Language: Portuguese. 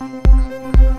Música